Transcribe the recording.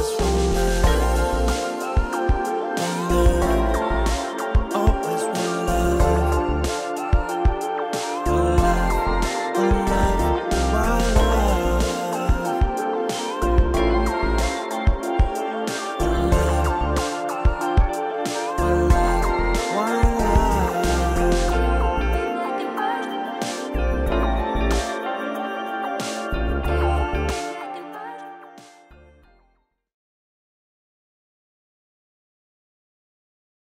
us from there.